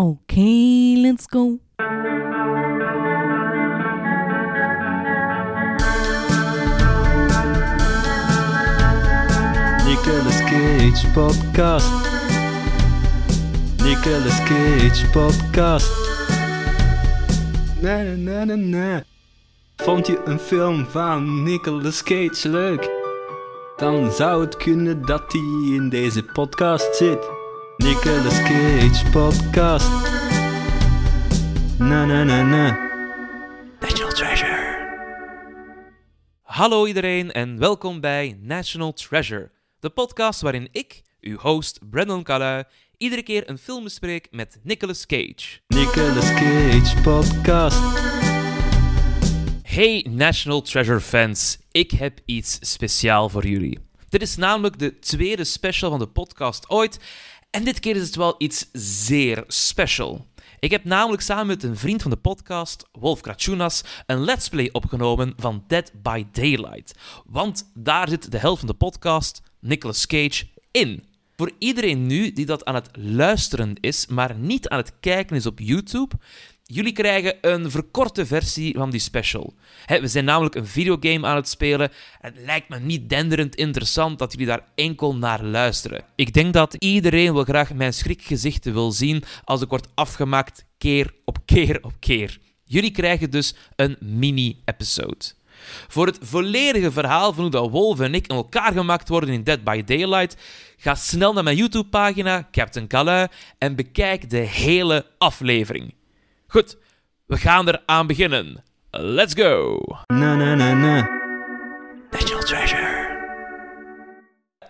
Okay, let's go. Nicolas Cage podcast. Nicolas Cage podcast. Na na na na. Vond je een film van Nicolas Cage leuk? Dan zou het kunnen dat hij in deze podcast zit. Nicolas Cage podcast. Na na na na. National Treasure. Hallo iedereen en welkom bij National Treasure, de podcast waarin ik, uw host Brandon Calui, iedere keer een film bespreek met Nicolas Cage. Nicolas Cage podcast. Hey National Treasure fans, ik heb iets speciaal voor jullie. Dit is namelijk de tweede special van de podcast ooit en dit keer is het wel iets zeer special. Ik heb namelijk samen met een vriend van de podcast, Wolf Kratjunas, een let's play opgenomen van Dead by Daylight. Want daar zit de helft van de podcast, Nicolas Cage, in. Voor iedereen nu die dat aan het luisteren is, maar niet aan het kijken is op YouTube, jullie krijgen een verkorte versie van die special. We zijn namelijk een videogame aan het spelen en het lijkt me niet denderend interessant dat jullie daar enkel naar luisteren. Ik denk dat iedereen wel graag mijn schrikgezichten wil zien als ik word afgemaakt keer op keer op keer. Jullie krijgen dus een mini-episode. Voor het volledige verhaal van hoe dat Wolf en ik in elkaar gemaakt worden in Dead by Daylight, ga snel naar mijn YouTube-pagina Captain Calui en bekijk de hele aflevering. Goed, we gaan eraan beginnen. Let's go! Na na na na. National Treasure.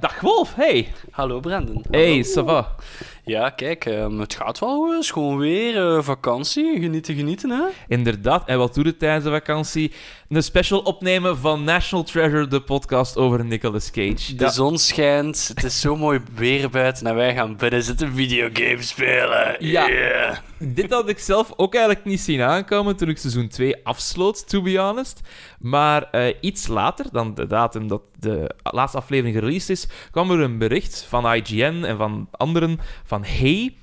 Dag Wolf, hey! Hallo Brandon. Hey, ça va? Ja, kijk, ehm, het gaat wel. Het is gewoon weer eh, vakantie. Genieten, genieten, hè? Inderdaad, en wat doe je tijdens de vakantie? Een special opnemen van National Treasure, de podcast over Nicolas Cage. De zon schijnt, het is zo mooi weer buiten en wij gaan binnen zitten videogames spelen. Ja. Yeah. Dit had ik zelf ook eigenlijk niet zien aankomen toen ik seizoen 2 afsloot, to be honest. Maar eh, iets later, dan de datum dat de laatste aflevering gereleased is, kwam er een bericht van IGN en van anderen van hey,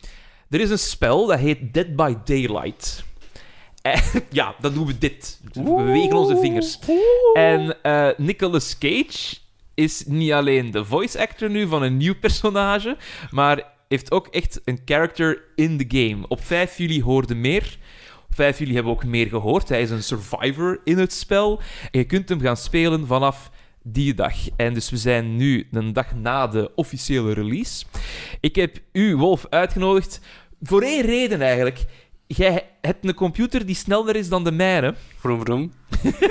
er is een spel dat heet Dead by Daylight. En, ja, dan doen we dit. We bewegen onze vingers. En eh, Nicolas Cage is niet alleen de voice actor nu van een nieuw personage, maar heeft ook echt een character in the game. Op 5 juli hoorde meer. Op 5 juli hebben we ook meer gehoord. Hij is een survivor in het spel. En je kunt hem gaan spelen vanaf die dag. En dus we zijn nu een dag na de officiële release. Ik heb u, Wolf, uitgenodigd voor één reden eigenlijk. Jij hebt een computer die sneller is dan de mijne. Vroom, vroom.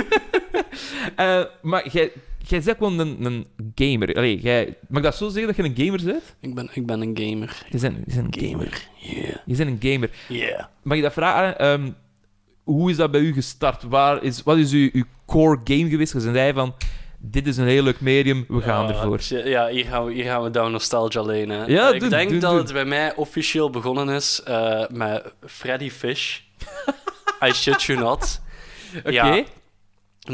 Eh, maar jij, jij bent gewoon een, een gamer. Allee, jij, mag ik dat zo zeggen dat je een gamer bent? Ik ben, ik ben een gamer. Je bent, je bent een gamer. Yeah. Je bent een gamer. Yeah. Mag je dat vragen? Ehm, hoe is dat bij u gestart? Waar is, wat is uw, uw core game geweest? Je zei van, dit is een heel leuk medium, we gaan Ja, ervoor. Ja, hier gaan we, hier gaan we down nostalgia. Ja, ik doe- denk doe- dat doe. het bij mij officieel begonnen is eh, met Freddy Fish. I shit you not. Oké. Ja.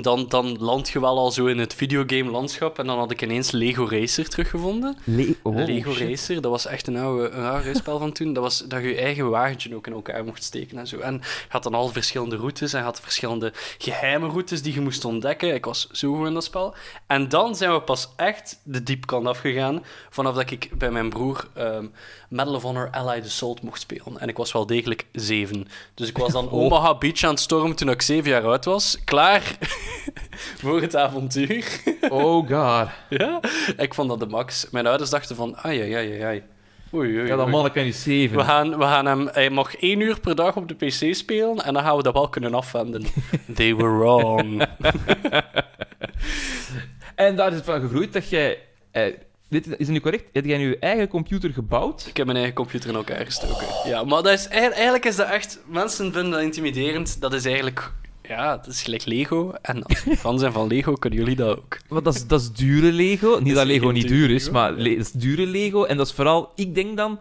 Dan, dan land je wel al zo in het videogame-landschap. En dan had ik ineens Lego Racer teruggevonden. Le- oh, Lego shit. Racer, dat was echt een oude, spel van toen. Dat was dat je je eigen wagentje ook in elkaar mocht steken en zo. En je had dan al verschillende routes en je had verschillende geheime routes die je moest ontdekken. Ik was zo goed in dat spel. En dan zijn we pas echt de diepkant afgegaan. Vanaf dat ik bij mijn broer ehm, Medal of Honor Allied Assault mocht spelen. En ik was wel degelijk zeven. Dus ik was dan Oh. Omaha Beach aan het stormen toen ik zeven jaar oud was. Klaar voor het avontuur. Oh god. Ja, ik vond dat de max. Mijn ouders dachten van, ai, ai, ai, ai. Oei, oei, Ja, dat kan je zeven. We gaan, we gaan hem... Hij mag één uur per dag op de pc spelen en dan gaan we dat wel kunnen afwenden. They were wrong. En daar is het van gegroeid dat jij... eh, dit is het nu correct? Heb jij nu je eigen computer gebouwd? Ik heb mijn eigen computer in elkaar gestoken. Ja, maar dat is, eigenlijk is dat echt... Mensen vinden dat intimiderend. Dat is eigenlijk... Ja, dat is gelijk Lego. En als je fan zijn van Lego, kunnen jullie dat ook. Want dat is, dat is dure Lego. Niet dat Lego niet duur is, Lego, maar dat is dure Lego. En dat is vooral... Ik denk dan...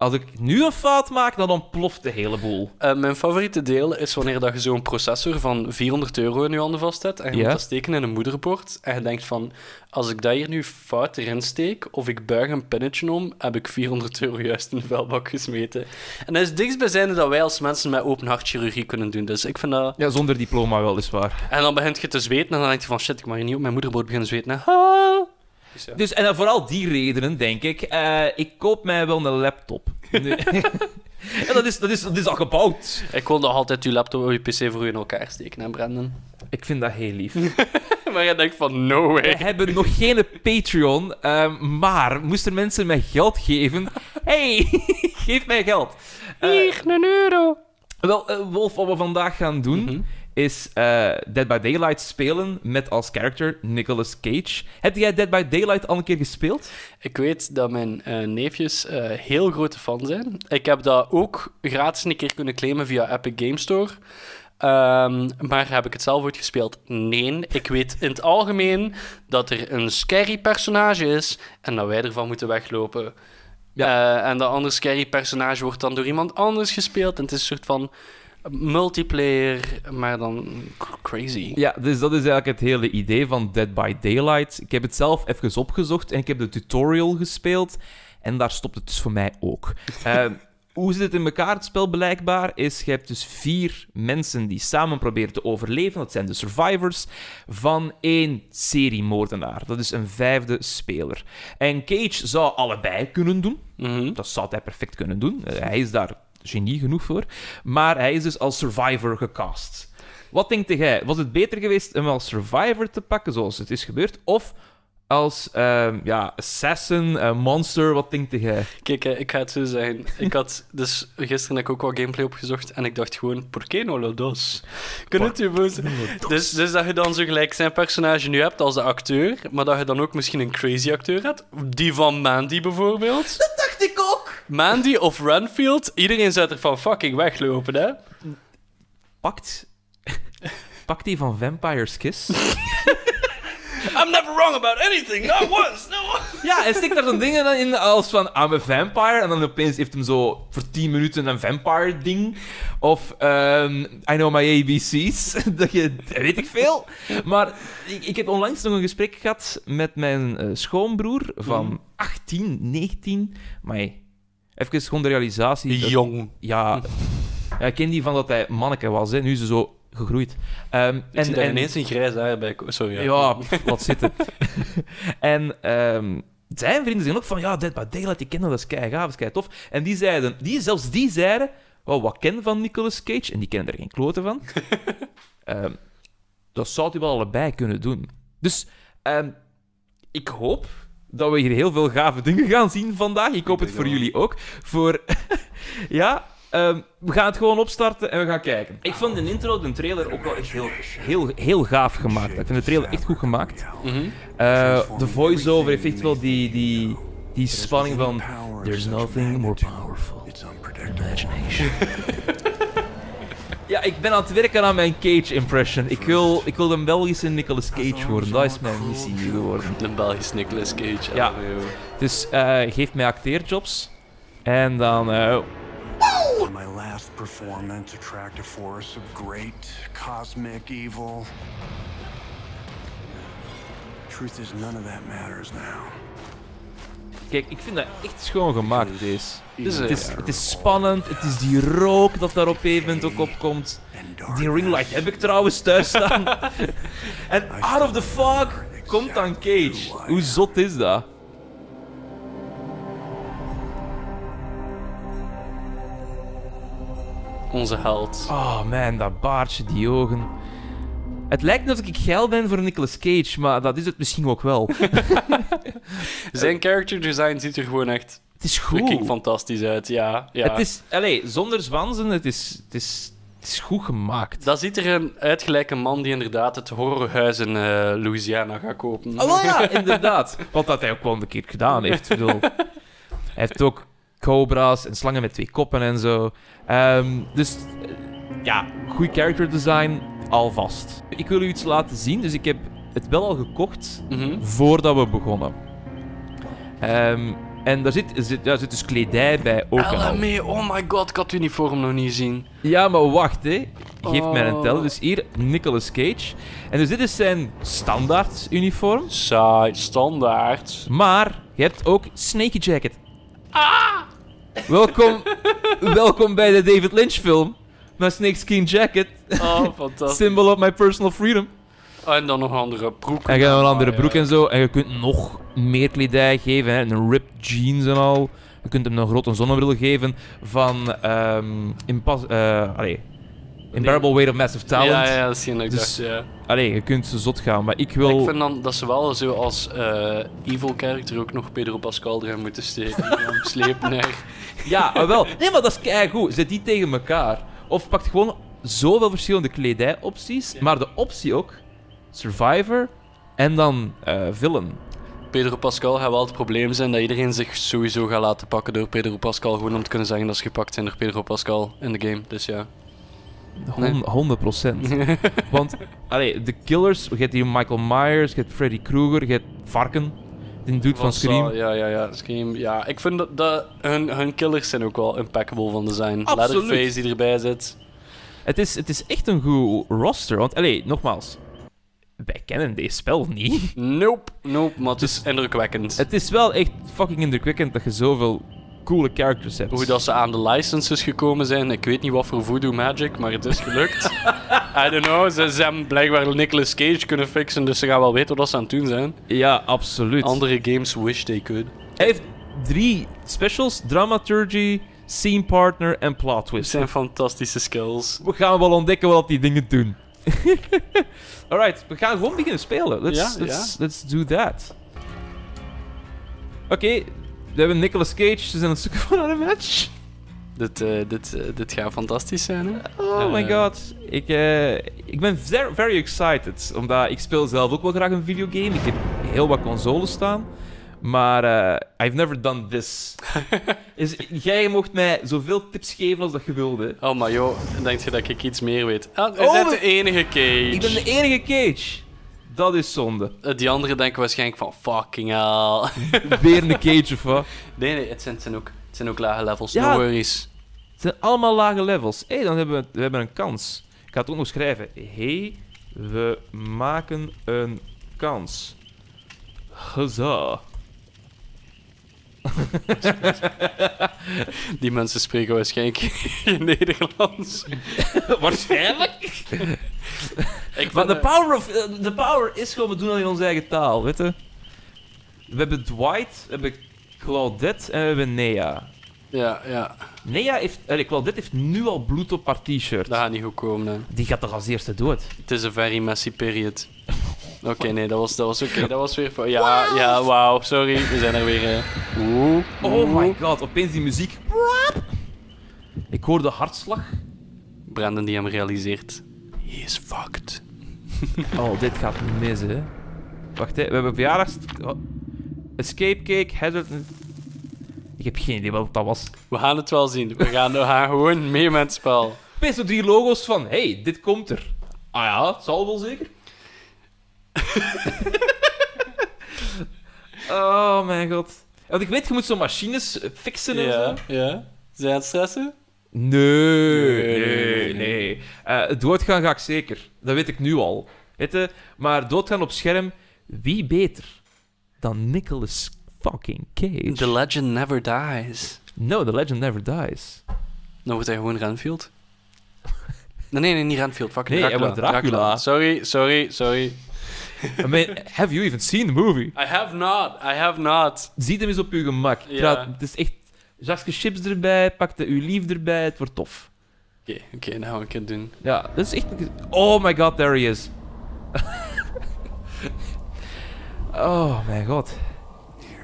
als ik nu een fout maak, dan ontploft de hele boel. Eh, mijn favoriete deel is wanneer dat je zo'n processor van 400 euro in je handen vastzet en je Ja. moet dat steken in een moederbord en je denkt van, als ik dat hier nu fout erin steek of ik buig een pinnetje om, heb ik 400 euro juist in de vuilbak gesmeten. En dat is dichtstbijzijnde dat wij als mensen met open hartchirurgie kunnen doen. Dus ik vind dat... Ja, zonder diploma weliswaar. En dan begint je te zweten en dan denk je van, shit, ik mag hier niet op mijn moederbord beginnen zweten. Ah. Dus ja. Dus, en dan vooral die redenen, denk ik. eh, ik koop mij wel een laptop. En dat is, dat, is, dat is al gebouwd. Ik wil nog altijd je laptop of je pc voor je in elkaar steken, hè, Brendan? Ik vind dat heel lief. Maar je denkt van, no way. We hebben nog geen Patreon, ehm, maar moesten mensen mij geld geven? hey, geef mij geld. Hier, een euro. Wel, eh, Wolf, wat we vandaag gaan doen, Mhm. is eh, Dead by Daylight spelen met als character Nicolas Cage. Heb jij Dead by Daylight al een keer gespeeld? Ik weet dat mijn eh, neefjes heel grote fan zijn. Ik heb dat ook gratis een keer kunnen claimen via Epic Game Store. Ehm, maar heb ik het zelf ooit gespeeld? Nee. Ik weet in het algemeen dat er een scary personage is en dat wij ervan moeten weglopen. Eh, en dat andere scary personage wordt dan door iemand anders gespeeld. En het is een soort van multiplayer, maar dan crazy. Ja, dus dat is eigenlijk het hele idee van Dead by Daylight. Ik heb het zelf even opgezocht en ik heb de tutorial gespeeld. En daar stopt het dus voor mij ook. Eh, hoe zit het in elkaar, het spel blijkbaar? Is, je hebt dus vier mensen die samen proberen te overleven. Dat zijn de survivors van één seriemoordenaar. Dat is een vijfde speler. En Cage zou allebei kunnen doen. Mhm. Dat zou hij perfect kunnen doen. Eh, hij is daar genie genoeg voor. Maar hij is dus als survivor gecast. Wat denkt jij? Was het beter geweest hem als survivor te pakken, zoals het is gebeurd? Of als ehm, ja, assassin, eh, monster? Wat denkt jij? Kijk, ik ga het zo zeggen. Ik had dus gisteren heb ik ook wat gameplay opgezocht en ik dacht gewoon, por qué no lo dos? Kun je het je voorstellen? Dus, dus dat je dan zo gelijk zijn personage nu hebt als de acteur, maar dat je dan ook misschien een crazy acteur hebt. Die van Mandy bijvoorbeeld. Dat dacht ik ook! Mandy of Renfield, iedereen zou er van fucking weglopen, hè? Pakt, pakt die van Vampire's Kiss? I'm never wrong about anything, no once, no ja, hij stikt daar zo'n dingen in als van I'm a vampire. En dan opeens heeft hem zo voor 10 minuten een vampire-ding. Of ehm, I know my ABC's. dat je, weet ik veel. Maar ik, ik heb onlangs nog een gesprek gehad met mijn eh, schoonbroer van 18, 19. Maar even gewoon de realisatie. dat- Jong. ja, ja, ik ken die van dat hij manneke was. Hè. Nu is ze zo gegroeid. Ehm, Ik zie daar ineens een grijs haar bij. Sorry. ja. ja, pff, wat zitten. en ehm, zijn vrienden zeggen ook van, ja, Dead by Daylight, die kennen dat is kei gaaf, dat is kei tof. En die zeiden, die, zelfs die zeiden, oh, wat ken van Nicolas Cage? En die kennen er geen kloten van. Ehm, dat zou hij wel allebei kunnen doen. Dus ik hoop dat we hier heel veel gave dingen gaan zien vandaag. Ik hoop het voor jullie ook. Voor, ja... ehm, we gaan het gewoon opstarten en we gaan kijken. Ik vond de intro, de trailer, ook wel echt heel, heel, heel gaaf gemaakt. Ik vind de trailer echt goed gemaakt. Mhm. Eh, de voice-over heeft echt wel die, die, die spanning van... There's nothing more powerful than imagination. ja, ik ben aan het werken aan mijn Cage-impression. Ik wil, ik wil een Belgische Nicolas Cage worden. Dat is mijn missie nu geworden. Een Belgisch Nicolas Cage. Ja. Dus eh, geef mij acteerjobs. En dan... eh, my last performance, attract a force of great cosmic evil. Truth is, none of that matters now. kijk, ik vind dat echt schoon gemaakt, deze. Dus, Het is, het is spannend, het is die rook dat daar op een gegeven moment ook opkomt. Die ringlight heb ik trouwens thuis staan. en out of the fog komt dan Cage. Hoe zot is dat? Onze held. Oh man, dat baardje, die ogen. Het lijkt net alsof ik geil ben voor Nicolas Cage, maar dat is het misschien ook wel. Zijn character design ziet er gewoon echt Het is goed. fantastisch uit. Ja, ja. Het is, allez, zonder zwanzen, het is, het, is, het is goed gemaakt. Dat ziet er een uit gelijk een man die inderdaad het horrorhuis in eh, Louisiana gaat kopen. Oh, wel ja, inderdaad. Wat dat hij ook wel een keer gedaan heeft. Bedoel, hij heeft ook cobra's en slangen met twee koppen en zo. Ehm, dus eh, ja, goed character design, alvast. Ik wil u iets laten zien, dus ik heb het wel al gekocht Mhm. voordat we begonnen. Ehm, En daar zit, zit, daar zit dus kledij bij ook al. LME, oh my god, ik had het uniform nog niet gezien. Ja, maar wacht, hè. Geef mij een Oh. tel. Dus hier, Nicolas Cage. En dus dit is zijn standaard uniform. Saai, standaard. Maar je hebt ook Snakey Jacket. Welkom, welkom bij de David Lynch film. Mijn snakeskin jacket. Oh, fantastisch. Symbol of my personal freedom. En dan nog een andere broek. En je hebt een andere Ah, broek ja. en zo. En je kunt nog meer kledij geven. Hè. Een ripped jeans en al. Je kunt hem een grote zonnebril geven van... ehm impas uh, allee, Unbearable Weight of Massive Talent. Ja, ja, dat is geen Dus- dacht, ja. Allee, je kunt zot gaan. Maar ik wil... Ik vind dan dat ze wel zo als eh, evil character ook nog Pedro Pascal erin moeten steken. en hem slepen naar... Ja, wel. Nee, maar dat is keigoed. Zet die tegen elkaar. Of pakt gewoon zoveel verschillende kledijopties. Maar de optie ook... Survivor en dan eh villain. Pedro Pascal gaat wel het probleem zijn dat iedereen zich sowieso gaat laten pakken door Pedro Pascal. Gewoon om te kunnen zeggen dat ze gepakt zijn door Pedro Pascal in de game. Dus ja. Nee. Hon- 100 procent. Want, allee, de killers, je hebt hier Michael Myers, je hebt Freddy Krueger, je hebt Varken, die dude van Scream. ja, ja, ja. Scream. Ja, ik vind dat, dat hun, hun killers zijn ook wel impeccable van design. Absoluut. Leatherface die erbij zit. Het, is, het is echt een goed roster, want, allee, nogmaals, wij kennen deze spel niet. Nope, nope, maar het is Dus- indrukwekkend. Het is wel echt fucking indrukwekkend dat je zoveel coole characters hebt. Hoe dat ze aan de licenses gekomen zijn, ik weet niet wat voor voodoo magic, maar het is gelukt. I don't know, ze, ze hebben blijkbaar Nicolas Cage kunnen fixen, dus ze gaan wel weten wat ze aan het doen zijn. Ja, absoluut. Andere games wish they could. Hij heeft drie specials, dramaturgy, scene partner en plot twist. zijn fantastische skills. We gaan wel ontdekken wat die dingen doen. Alright, we gaan gewoon beginnen spelen. Let's, Ja, let's, let's do that. Oké, we hebben Nicolas Cage, ze zijn aan het zoeken van een match. Dit, eh, dit, eh, dit gaat fantastisch zijn, hè? Oh my Eh. god. Ik, eh, ik ben very, very excited. Omdat ik speel zelf ook wel graag een videogame. Ik heb heel wat consoles staan. Maar eh, I've never done this. Is, jij mocht mij zoveel tips geven als dat je wilde. Oh, maar joh, denk je dat ik iets meer weet? Ah, is Oh, dat we- de enige Cage? Ik ben de enige Cage. Dat is zonde. Eh, Die anderen denken waarschijnlijk van fucking hell. Weer een Cage of wat. nee, nee, het zijn, het zijn, ook, het zijn ook lage levels. Ja. No worries. Het zijn allemaal lage levels. Hé, dan hebben we, we hebben een kans. Ik ga het ook nog schrijven. hey, we maken een kans. Huzzah. Die mensen spreken waarschijnlijk Nederlands. Waarschijnlijk. Ik Maar de eh, power, of, eh, de power is gewoon, we doen dat in onze eigen taal, weet je. We hebben Dwight, we hebben Claudette en we hebben Nea. Ja, ja, Nea heeft, allee, Claudette heeft nu al bloed op haar t-shirt. dat gaat niet goed komen. Hè. Die gaat toch als eerste dood? Het is een very messy period. Oké, nee, dat was, dat was oké. Dat was weer... Ja, ja, wauw, sorry. We zijn er weer... eh. Oeh, Oh my god, opeens die muziek. Ik hoor de hartslag. Brandon die hem realiseert. He is fucked. Oh, dit gaat mis, hè. Wacht, hè. we hebben verjaardags... oh. Escape Cake, Hazard... Ik heb geen idee wat dat was. We gaan het wel zien. We gaan, we gaan gewoon mee met het spel. Drie logo's van, hey, dit komt er. Ah ja, het zal wel zeker. oh mijn god. Want ik weet, je moet zo machines fixen en zo. Ja, ja. Zijn het stressen? Nee, Nee, nee. Eh, doodgaan ga ik zeker. Dat weet ik nu al. Weet je? Maar doodgaan op scherm, wie beter dan Nicolas fucking Cage? The legend never dies. No, the legend never dies. Nou wordt hij gewoon Renfield. Nee, nee, nee, niet Renfield. Fucking Nee, hij Dracula. wordt Dracula. Sorry, sorry, sorry. I mean, have you even seen the movie? I have not. I have not. Zie hem eens op uw gemak. Praat- het is echt... Zakje chips erbij, pak de uw lief erbij, het wordt tof. Oké, oké, nou gaan we het doen. Ja, dat is echt... Oh my god, there he is. oh mijn god.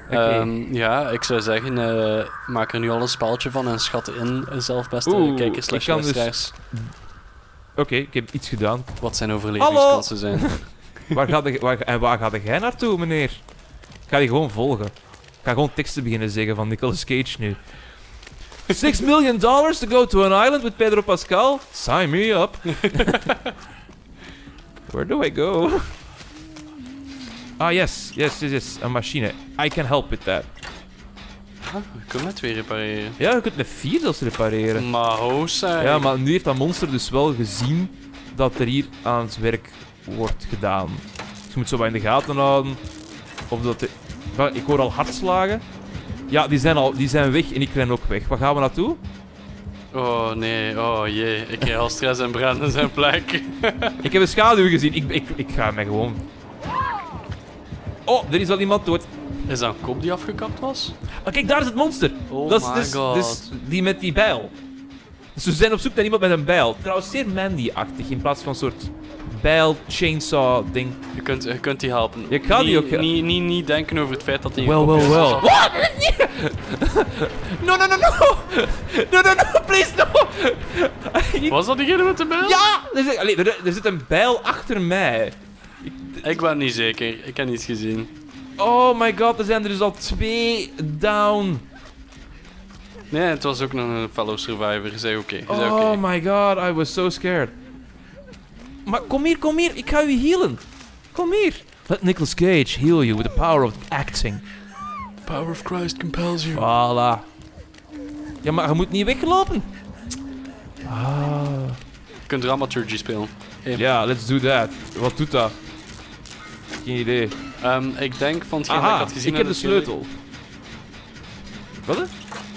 Ehm, ja, ik zou zeggen, eh, maak er nu al een speltje van en schat in, zelf beste Oeh, kijkers slash dus- Oké, ik heb iets gedaan. wat zijn overlevingskansen zijn. Waar gaat de, waar, en waar gaat jij naartoe, meneer? Ik ga die gewoon volgen. Ik ga gewoon teksten beginnen zeggen van Nicolas Cage nu. Six million dollars to go to an island with Pedro Pascal? Sign me up. Where do I go? Ah, yes. Yes, yes, yes. Een machine. I can help with that. Je kunt met twee repareren. Ja, je kunt met vier zelfs repareren. Maar hoos zijn. Ja, maar nu heeft dat monster dus wel gezien dat er hier aan het werk wordt gedaan. Dus je moet zo wat in de gaten houden. Of dat er... Ik hoor al hartslagen. Ja, die zijn, al, die zijn weg en ik ren ook weg. Wat gaan we naartoe? Oh nee, oh jee. Ik krijg al stress en brand in zijn plek. Ik heb een schaduw gezien. Ik, ik, ik ga mij gewoon... Oh, er is al iemand dood. Is dat een kop die afgekapt was? Oh, kijk, daar is het monster. Oh dat is my dus, god. dus die met die bijl. Dus we zijn op zoek naar iemand met een bijl. Trouwens, zeer Mandy-achtig in plaats van een soort bijl, chainsaw ding. Je kunt, je kunt die helpen. Je kan die niet, ook- Niet, denken over het feit dat hij Wel, wel, wel. What? No, no, no, no! No, no, no, please, no! Was dat diegene met de bijl? Ja! Er zit, allee, er, er zit een bijl achter mij. Ik ben niet zeker. Ik heb niets gezien. Oh my god, er zijn er dus al twee down. Nee, het was ook nog een fellow survivor. Je zei oké. Je zei oké. Oh my god, I was so scared. Maar kom hier, kom hier, ik ga u healen. Kom hier. Let Nicolas Cage heal you with the power of acting. Power of Christ compels you. Voilà. Ja, maar je moet niet weglopen. Ah. Je kunt dramaturgy spelen. Ja, let's do that. Wat doet dat? Geen idee. Ehm, ik denk van hetgeen dat ik Aha, had gezien ik heb de trailer- sleutel. Wat?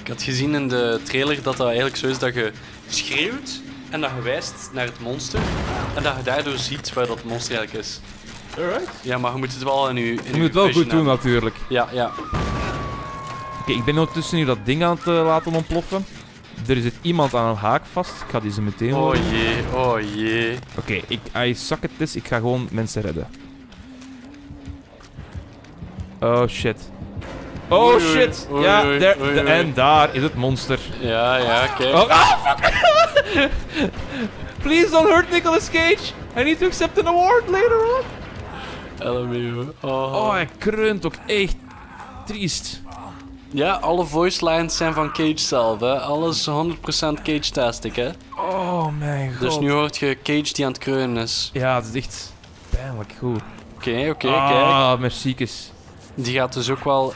Ik had gezien in de trailer dat dat eigenlijk zo is dat je schreeuwt en dat je wijst naar het monster. En dat je daardoor ziet waar dat monster eigenlijk is. Alright. Ja, maar je moet het wel in je in Je moet het wel goed doen natuurlijk. Ja, ja. Oké, ik ben ondertussen hier dat ding aan het eh, laten ontploffen. Er zit iemand aan een haak vast. Ik ga die ze meteen Oh jee, oh jee. Oké, ik I suck at this. Ik ga gewoon mensen redden. Oh shit. Oh Oei, shit! oei, ja, oei, en daar is het monster. Ja, ja, kijk. Oh, ah, fuck! Please don't hurt Nicolas Cage. I need to accept an award later on. LMAO. Oh. Oh, hij kreunt ook echt triest. Ja, alle voice lines zijn van Cage zelf, hè. Alles 100% Cage-tastic, hè. Oh mijn god. Dus nu hoort je Cage die aan het kreunen is. Ja, het is echt pijnlijk goed. Oké, oké, kijk. ah, merciekes. Die gaat dus ook wel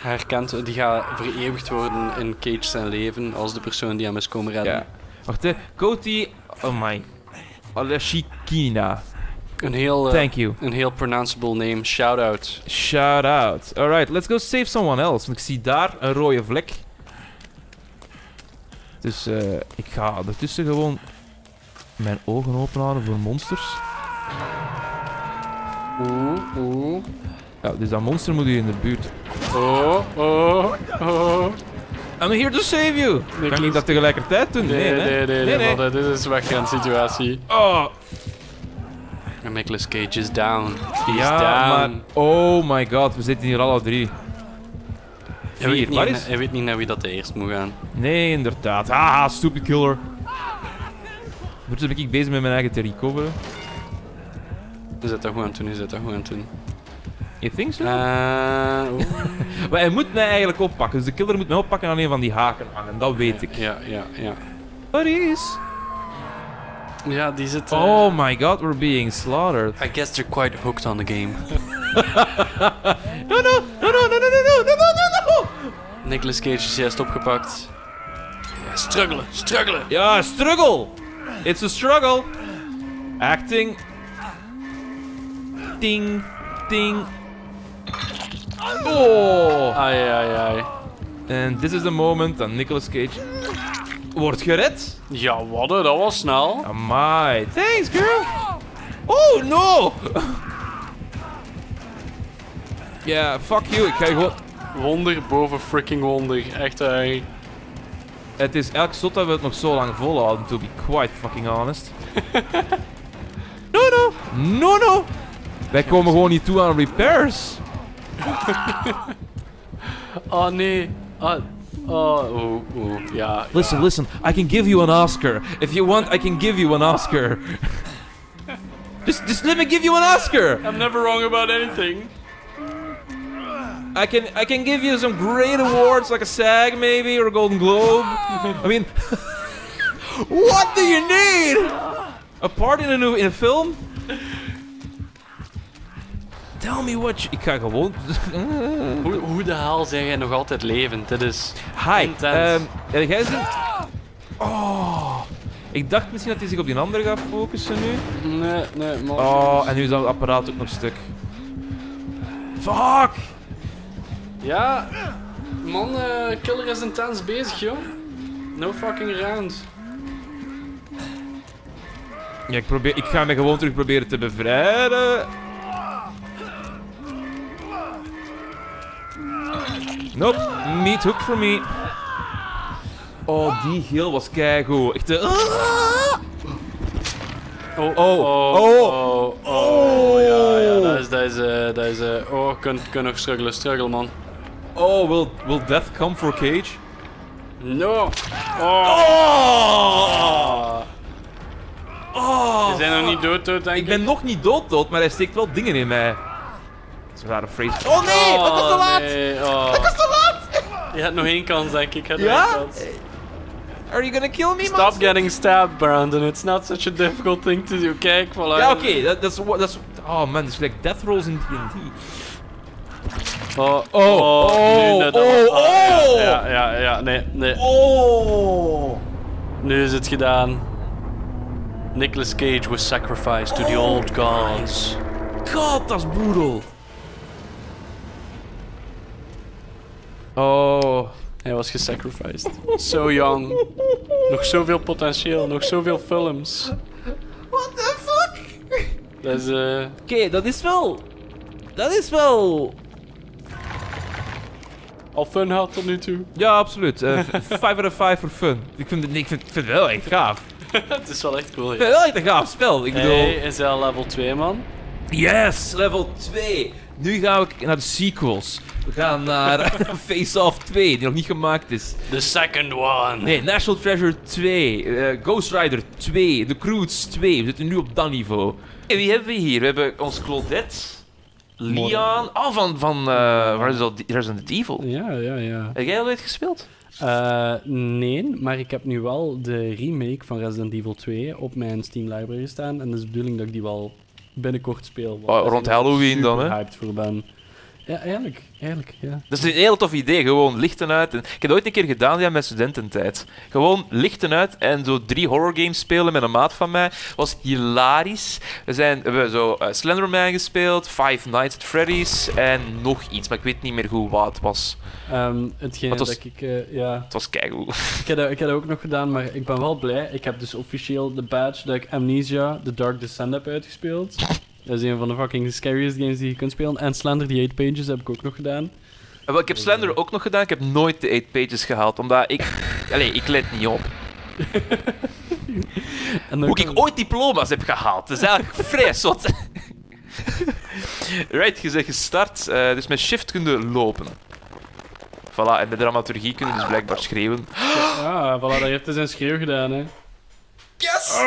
herkend, die gaat vereeuwigd worden in Cage zijn leven als de persoon die hem is komen redden. Ja. Wacht, hè. Cody... Oh my. Alashikina. Een heel, eh, Thank you. een heel pronounceable name. Shout out. Shout out. Alright, let's go save someone else. Want ik zie daar een rode vlek. Dus eh, ik ga ondertussen gewoon mijn ogen open houden voor monsters. Oeh, oeh. Ja, dus dat monster moet hier in de buurt. Oh, oh, oh. I'm here to save you. Kan Nicholas- ik dat tegelijkertijd doen? Nee, nee, nee, nee, want dit is weg een situatie. Oh, Nicolas Cage is down. He's ja, down. maar... Oh my god, we zitten hier alle drie. Hij weet, niet, is... hij weet niet naar wie dat de eerst moet gaan. Nee, inderdaad. Haha, stupid killer. Ondertussen ben ik bezig met mijn eigen te recoveren. Zit dat doen, je zit dat goed aan het You think so? Eh, oeh. Maar hij moet mij eigenlijk oppakken. Dus de killer moet mij oppakken aan een van die haken hangen. Dat weet ik. Ja, ja, ja. What is? Ja, die zit... eh, Oh my god, we're being slaughtered. I guess they're quite hooked on the game. No, no, no, no, no, no, no, no, no, no, no. Nicolas Cage is juist opgepakt. Ja, struggelen, struggelen. Ja, struggle. It's a struggle. Acting. Ding, ding. Oh. Ai, ai, ai. En this is the moment dat Nicolas Cage wordt gered. Ja, wat dat was snel. Amai. Thanks, girl. Oh, no. Ja, fuck you. Ik ga je gewoon... Wonder boven freaking wonder. Echt waar. Het is elk zot dat we het nog zo lang volhouden, to be quite fucking honest. No, no. No, no. Wij komen gewoon niet toe aan repairs. Oh nee. Ah, oh, oeh, oeh, ja. Listen, listen. I can give you an Oscar. If you want, I can give you an Oscar. just, just let me give you an Oscar. I'm never wrong about anything. I can, I can give you some great awards, like a SAG maybe or a Golden Globe. I mean, what do you need? A part in a new in a film? Tell me what you... Ik ga gewoon... Hoe, hoe de hel zijn jij nog altijd levend? Dit is... Hi. Ehm heb jij zin? Oh. Ik dacht misschien dat hij zich op die andere gaat focussen nu. Nee, nee, man. Oh, en nu is dat apparaat ook nog stuk. Fuck! Ja, man, eh, Killer is intens bezig, joh. No fucking around. Ja, ik, probeer, ik ga me gewoon terug proberen te bevrijden. Nope, meat hook for me. Oh, die geel was keigoed. Echt, eh, Oh, Oh, oh, oh, oh, oh, ja, ja, dat is, dat is, eh, dat is, eh, oh, kun, kun nog struggelen, struggle, man. Oh, will, will death come for Cage? No! Oh! Oh! Zijn nog niet dood, dood, denk Ik ben nog niet dood dood, maar hij steekt wel dingen in mij. Dat is een rare phrase. Oh nee, wat was te laat! Nee, oh. Wat was te laat! Je hebt nog één kans, denk ik. Nog Ja? één kans. Are you gonna kill me, Stop man? getting stabbed, Brandon. It's not such a difficult thing to do. Kijk, voilà. Ja, oké, dat dat is... wat- dat is- Oh man, dat is gelijk death rolls in D&D. Oh, Oh, oh, al- oh, ah, oh. Ja, ja, ja, nee, nee. Oh! Nu is het gedaan. Nicolas Cage was sacrificed to the old gods. God, dat is brutal. Oh. Hij was gesacrificed. So young. Nog zoveel potentieel, nog zoveel films. What the fuck? Dat is, eh... Oké, dat is wel... Dat is wel... al fun gehad tot nu toe. Ja, absoluut. Eh 5 out of 5 voor fun. Ik vind, het, ik vind, ik vind het wel echt gaaf. Ik het is wel echt cool, vind ja. het wel echt een gaaf spel. Ik bedoel... Hij is al level 2, man. Yes, level 2. Nu gaan we naar de sequels. We gaan naar Face Off 2, die nog niet gemaakt is. The second one. Nee, National Treasure 2, eh, Ghost Rider 2, The Croods 2. We zitten nu op dat niveau. En wie hebben we hier? We hebben ons Claudette, Leon. Oh, van, van eh, Resident Resident Evil. Ja, ja, ja. Heb jij al ooit gespeeld? Eh, nee, maar ik heb nu wel de remake van Resident Evil 2 op mijn Steam library staan. En dat is de bedoeling dat ik die wel binnenkort speel. Oh, rond Halloween dan, hè? super hyped voor ben. Ja, eigenlijk. Eigenlijk, ja. Dat is een heel tof idee, gewoon lichten uit. En ik heb dat ooit een keer gedaan ja, met studententijd. Gewoon lichten uit en zo drie horror games spelen met een maat van mij. was hilarisch. We, zijn, we hebben zo eh, Slenderman gespeeld, Five Nights at Freddy's en nog iets, maar ik weet niet meer goed wat het was. Ehm hetgeen Wat was- dat ik... eh, ja, Het was keigoed. ik heb, dat, ik heb dat ook nog gedaan, maar ik ben wel blij. Ik heb dus officieel de badge dat ik Amnesia, The Dark Descent heb uitgespeeld. Dat is een van de fucking scariest games die je kunt spelen. En Slender, die 8 pages, heb ik ook nog gedaan. Wel, Ik heb Slender ook nog gedaan, ik heb nooit de 8 pages gehaald, omdat ik... Allee, ik let niet op. Hoe ik ooit diploma's heb gehaald. Dat is eigenlijk vrij zot. right, je bent gestart. eh, dus met shift kun je lopen. Voilà, en met dramaturgie kun je dus blijkbaar schreeuwen. Ja, voilà, daar heeft hij zijn schreeuw gedaan, hè. Yes!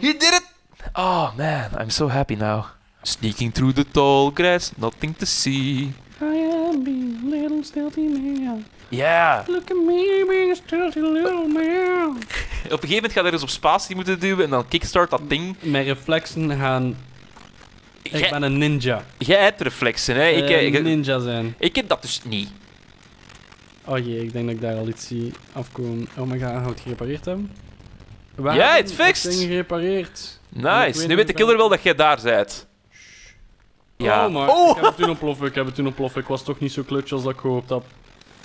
You did it! Oh man, I'm so happy now. Sneaking through the tall grass, nothing to see. I am being a little stealthy man. Yeah! Look at me being a stealthy little man. Op een gegeven moment ga je er eens op spatie moeten duwen en dan kickstart dat ding. Mijn reflexen gaan... Ik Jij- ben een ninja. Jij hebt reflexen, hè? Ik, Eh, ik, ik, ninja zijn. ik heb dat dus niet. Oh jee, ik denk dat ik daar al iets zie afkomen. Oh my god, gaan we het gerepareerd hebben? We Ja, it's fixed. het ding gerepareerd. Nice. Nu weet de killer wel dat jij daar bent. Ja. Oh, maar Oh! ik heb het toen ontploffen, ik heb het toen ontploffen. Ik was toch niet zo klutsch als dat ik gehoopt had.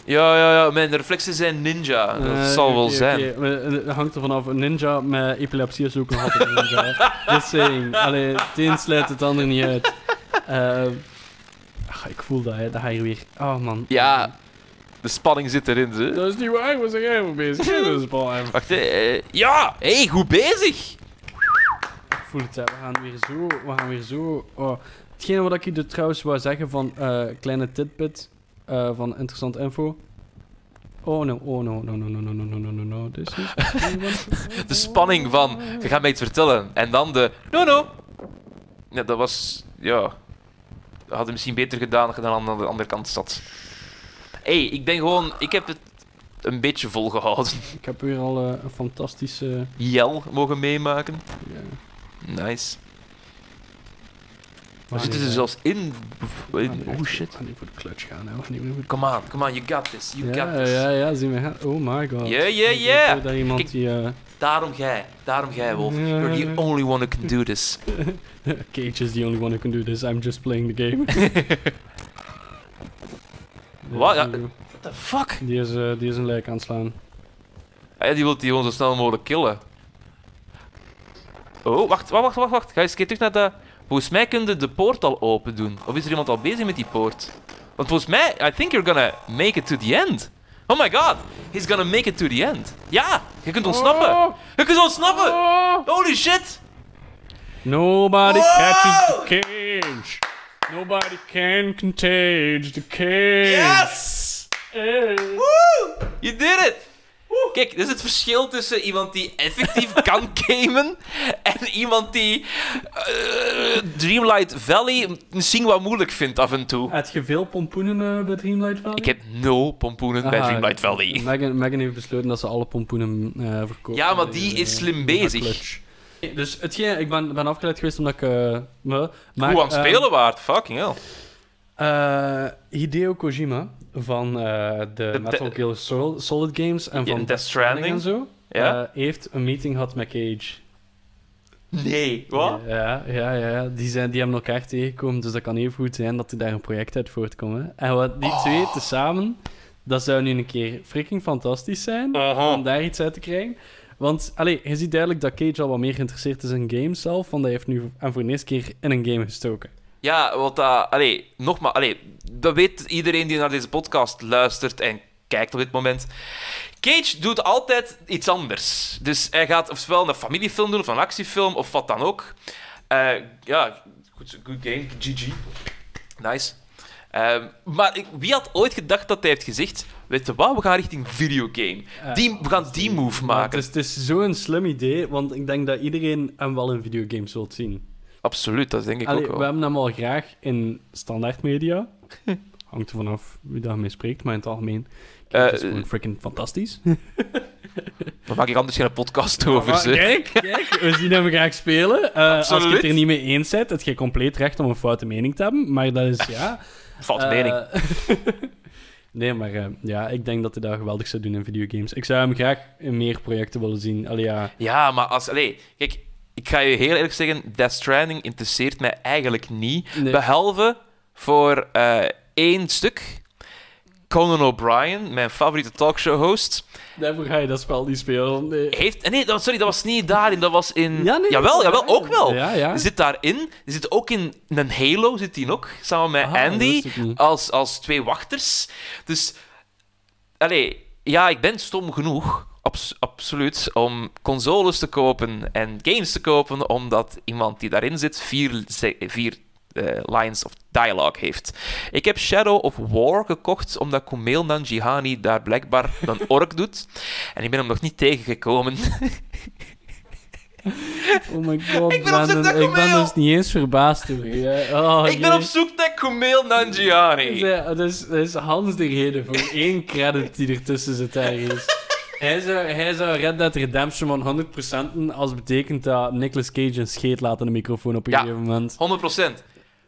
Ja, ja, ja. Mijn reflexen zijn ninja. Dat Eh, zal wel zijn. Maar, eh, Het hangt er vanaf. Een ninja met epilepsie is ook nog altijd een ninja. Just saying. Allee, het een sluit het ander niet uit. Eh, ach, ik voel dat, hè. Dat ga je weer... Oh, man. Ja, de spanning zit erin. Ze. Dat is niet waar. Waar zijn jij mee bezig? Jij bent bal aan. Wacht, eh, ja, hé, hey, goed bezig. Ik voel het, hè. We gaan weer zo... We gaan weer zo... Oh. Hetgene wat ik je er trouwens wou zeggen van... eh, kleine tidbit eh, van interessant info. Oh no, oh no, no, no, no, no, no, no, no, no, no. This is... De spanning van, je gaat mij iets vertellen. En dan de, no, no. Ja, dat was, ja... Dat had hij misschien beter gedaan als je dan aan de andere kant zat. Hé, hey, ik ben gewoon... Ik heb het een beetje volgehouden. Ik heb weer al eh, een fantastische... Jel mogen meemaken. ja. Nice. We zitten er zelfs in. in oh shit. Ik ga niet voor de clutch gaan, de- Come on, come on, you got this, you Ja, got this. ja, ja, zie me gaan. Oh my god. Yeah, yeah, Ik yeah. hoor Dat iemand Kijk. die... eh, Daarom jij, daarom jij, Wolf. You're the only one who can do this. Cage is the only one who can do this. I'm just playing the game. Wat? Ja. Die- What the fuck? Die is, eh, die is een lijk aan het slaan. Ah, ja, die wil die gewoon zo snel mogelijk killen. Oh, wacht, wacht, wacht, wacht, wacht. Ga eens een keer terug naar de... Volgens mij kun je de poort al open doen. Of is er iemand al bezig met die poort? Want volgens mij, I think you're gonna make it to the end. Oh my god, he's gonna make it to the end. Ja, je kunt ontsnappen. Oh! Je kunt ontsnappen. Oh! Holy shit. Nobody catches the cage. Nobody can contage the cage. Yes! Hey. Woo! You did it! Kijk, dit is het verschil tussen iemand die effectief kan gamen en iemand die eh, Dreamlight Valley misschien wat moeilijk vindt af en toe. Heb je veel pompoenen eh, bij Dreamlight Valley? Ik heb nul pompoenen bij Dreamlight Valley. Megan, Megan heeft besloten dat ze alle pompoenen eh verkoopt. Ja, maar die is slim bezig. Dus hetgeen, ik ben, ben afgeleid geweest omdat ik... eh, me, maar, Hoe aan het eh, spelen waard, fucking hell. eh, Hideo Kojima van eh, de, De- Metal Gear Sol- Solid Games en van Death Stranding. en zo, heeft een meeting gehad met Cage. Nee, wat? Ja, ja, ja. Die, zijn, die hebben elkaar tegengekomen, dus dat kan even goed zijn dat er daar een project uit voortkomt. En wat die Oh. twee tezamen, dat zou nu een keer freaking fantastisch zijn om daar iets uit te krijgen. Want allee, je ziet duidelijk dat Cage al wat meer geïnteresseerd is in games zelf, want hij heeft nu en voor de eerste keer in een game gestoken. Ja, want dat... allee, nogmaals, dat weet iedereen die naar deze podcast luistert en kijkt op dit moment. Cage doet altijd iets anders. Dus hij gaat ofwel een familiefilm doen, of een actiefilm, of wat dan ook. Eh, ja, goed, good game, GG. Nice. Ehm, maar wie had ooit gedacht dat hij heeft gezegd... Weet je wat, we gaan richting videogame. Die, we gaan die move maken. Het is, het is zo'n slim idee, want ik denk dat iedereen hem wel in videogames wilt zien. Absoluut, dat denk ik Allee, ook wel. we hebben hem al graag in standaard media. Hangt er vanaf wie daarmee spreekt, maar in het algemeen. Eh, het is gewoon freaking fantastisch. Daar maak ik anders geen podcast over. Kijk, kijk, we zien hem graag spelen. Eh, als je het er niet mee eens bent, heb je compleet recht om een foute mening te hebben. Maar dat is, ja... Eh, mening. nee, maar eh, ja, ik denk dat hij dat geweldig zou doen in videogames. Ik zou hem graag in meer projecten willen zien. Allee, ja... Ja, maar als... Allee, kijk, ik ga je heel eerlijk zeggen, Death Stranding interesseert mij eigenlijk niet. Nee. Behalve voor eh, één stuk. Conan O'Brien, mijn favoriete talkshow-host, Daarvoor ga je dat spel niet spelen. Nee. heeft... eh, Nee, dat- sorry, dat was niet daarin, dat was in... Ja, nee, jawel, jawel, ook wel. Ja, ja. Zit daarin. Zit ook in een Halo, zit die ook, samen met Ah, Andy, als, als twee wachters. Dus, allee, ja, ik ben stom genoeg, abs- absoluut, om consoles te kopen en games te kopen, omdat iemand die daarin zit vier, vier eh, lines of dialogue heeft. Ik heb Shadow of War gekocht, omdat Kumail Nanjiani daar blijkbaar een ork doet. En ik ben hem nog niet tegengekomen. Oh my god, Ik ben op zoek naar ik ben dus niet eens verbaasd door je. Oh, ik ben op zoek naar Kumail Nanjiani. Dat is, dat is Hans de reden voor één credit die ertussen zit ergens. Hij zou, hij zou Red Dead Redemption van 100% als het betekent dat Nicolas Cage een scheet laat in de microfoon op een Ja. gegeven moment. 100%.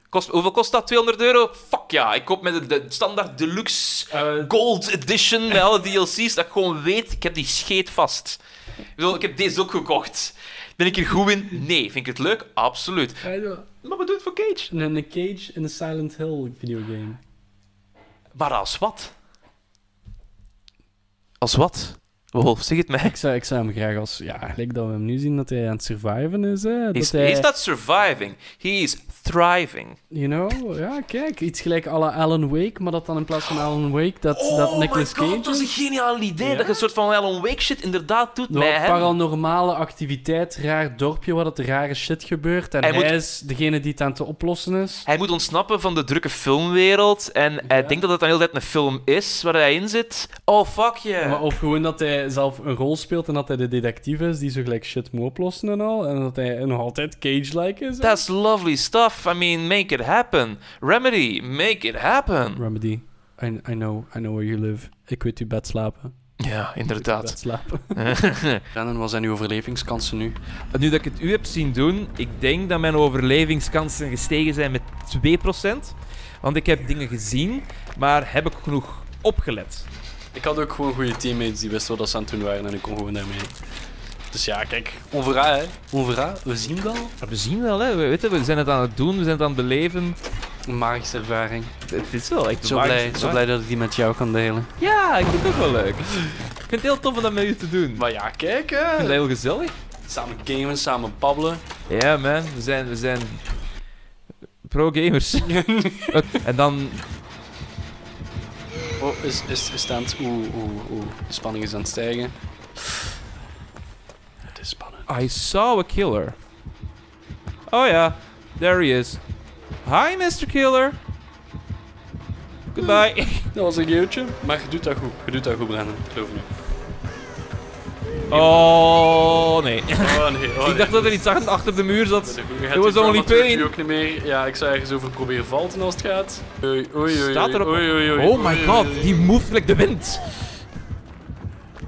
Kost, hoeveel kost dat? 200 euro? Fuck ja. Ik koop met de, de standaard deluxe Eh, gold edition met alle DLC's. Dat ik gewoon weet, ik heb die scheet vast. Ik, bedoel, ik heb deze ook gekocht. Ben ik er goed in? Nee. Vind ik het leuk? Absoluut. Maar we doen het voor Cage. een, een Cage in een Silent Hill videogame. Maar als wat? Als wat? Wolf, zeg het mij. Ik zou, ik zou hem graag als... Ja, gelijk dat we hem nu zien dat hij aan het surviven is. Hè, dat He's, hij, he's not surviving. He is thriving. You know, ja, kijk, iets gelijk à la Alan Wake, maar dat dan in plaats van Alan Wake, dat, dat oh Nicolas my god, Cage dat is een is. geniaal idee. Ja? Dat je een soort van Alan Wake shit inderdaad doet met hem. paranormale activiteit, raar dorpje waar dat rare shit gebeurt. En Hij hij, moet- is degene die het aan te oplossen is. Hij moet ontsnappen van de drukke filmwereld. En hij denkt dat het dan heel tijd een film is waar hij in zit. Oh, fuck yeah. Maar of gewoon dat hij zelf een rol speelt en dat hij de detectief is die zo gelijk shit moet oplossen en al. En dat hij nog altijd Cage-like is. That's lovely stuff. I mean, make it happen. Remedy, make it happen. Remedy, I, I know, I know where you live. Ik weet uw bed slapen. Ja, inderdaad. slapen. Rennen, wat zijn uw overlevingskansen nu? nu dat ik het u heb zien doen, ik denk dat mijn overlevingskansen gestegen zijn met 2%. Want ik heb dingen gezien, maar heb ik genoeg opgelet? Ik had ook gewoon goede teammates die wisten wat ze aan het doen waren en ik kon gewoon daarmee. Dus ja, kijk, onverra hè. Onverra, we zien wel. We zien wel, hè. We, weten, we zijn het aan het doen, we zijn het aan het beleven. Een magische ervaring. Het is wel echt Zo blij, zo blij dat ik die met jou kan delen. Ja, ik vind het ook wel leuk. Ik vind het heel tof om dat met u te doen. Ik Maar ja, kijk vind hè. het heel gezellig. Samen gamen, samen babbelen. Ja, man. We zijn, we zijn pro-gamers. en dan... Oh, is, is, is aan het... Oeh, oeh, oeh. De spanning is aan het stijgen. Het is spannend. I saw a killer. Oh ja, there he is. Hi, Mr. Killer. Goodbye. Dat was een geeltje, maar je doet dat goed. Je doet dat goed, Brandon. Geloof me. Oh, nee. Oh nee, oh, Ik dacht dat er iets achter de muur zat. It was only pain. ook niet meer. Ja, ik zou ergens over proberen valten als het gaat. Oei, oei, oei. Staat erop. Oei, oei, oei, Oh my god, he moved like the wind.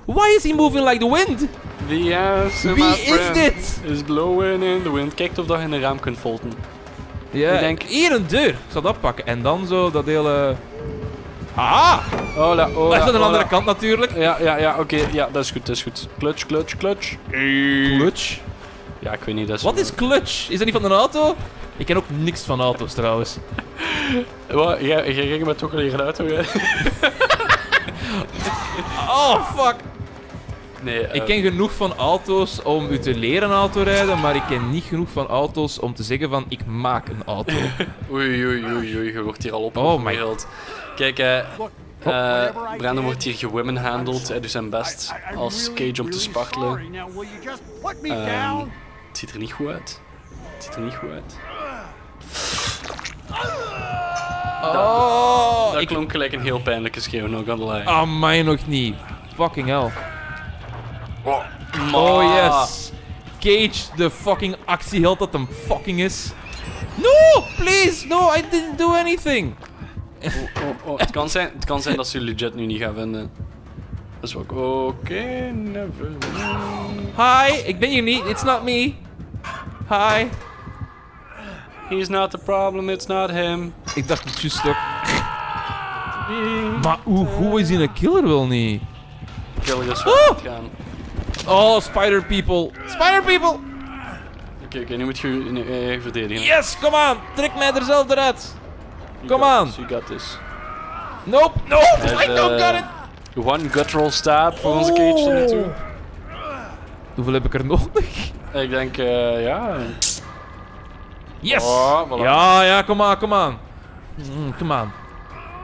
Why is he moving like the wind? The answer, Wie is dit? Is blowing in the wind. Kijk of dat je in een raam kunt volten. Ja, Ik denk- hier een deur. Ik zal dat pakken. En dan zo dat hele... Haha! Hola, hola, Dat is aan de andere kant natuurlijk. Ja, ja, ja, oké. Ja, dat is goed, dat is goed. Clutch, clutch, clutch. Clutch. Ja, ik weet niet, dat is... Wat is clutch? Is dat niet van een auto? Ik ken ook niks van auto's trouwens. Wat? Jij, jij ging me toch al leren auto, hè? Oh, fuck. Nee, Ik ken genoeg van auto's om u te leren autorijden, maar ik ken niet genoeg van auto's om te zeggen van ik maak een auto. Oei, oei, oei, oei, je wordt hier al Oh opgewereld. Kijk, eh... eh Brandon wordt hier gewomenhandeld. Hij doet zijn best als Cage om te spartelen. Ehm, het ziet er niet goed uit. Het ziet er niet goed uit. Oh, Dat ik... klonk gelijk een heel pijnlijke schreeuw, no gonna lie. Ah, mij nog niet. Fucking hell. Oh, Oh yes. Cage, the fucking actieheld that hem fucking is. No, please, no, I didn't do anything. Oh, oh, oh. Het, kan zijn, het kan zijn dat ze legit nu niet gaan vinden. Dat is ook oké. never mind. Hi, ik ben hier niet. It's not me. Hi. He's not the problem, it's not him. Ik dacht het juist ook. Maar hoe goed is hij een killer wel niet? Killer is wel goed ah! gaan. Oh, spider people. Spider people. Oké, oké, nu moet je je je eigen verdedigen. Yes, kom aan. Trek mij er zelf eruit. Come on. this, You got this. Nope, nope, There's, I don't got eh, it. One guttural stab voor onze cage tot nu toe. Hoeveel heb ik er nodig? Ik denk, eh, ja. Yes. Oh, voilà. Ja, ja, kom aan, kom aan. Mm, kom aan.